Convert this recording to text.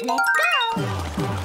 Let's go!